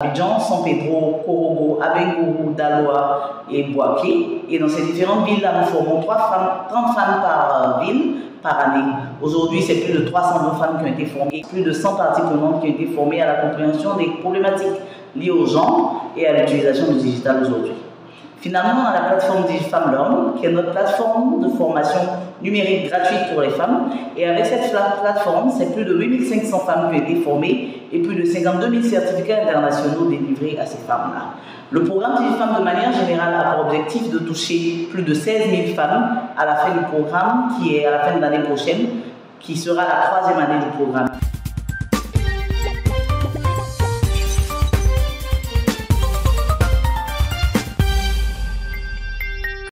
Abidjan, San Pedro, Korogo, Abengourou, Daloa et Boaké. Et dans ces différentes villes-là, nous formons 3 femmes, 30 femmes par euh, ville par année. Aujourd'hui, c'est plus de 320 femmes qui ont été formées, plus de 100 parties prenantes qui ont été formées à la compréhension des problématiques liées aux gens et à l'utilisation du digital aujourd'hui. Finalement, a la plateforme DigiFam Learn, qui est notre plateforme de formation numérique gratuite pour les femmes. Et avec cette plateforme, c'est plus de 8500 femmes qui ont été formées et plus de 52 000 certificats internationaux délivrés à ces femmes-là. Le programme DigiFam, de manière générale, a pour objectif de toucher plus de 16 000 femmes à la fin du programme, qui est à la fin de l'année prochaine, qui sera la troisième année du programme.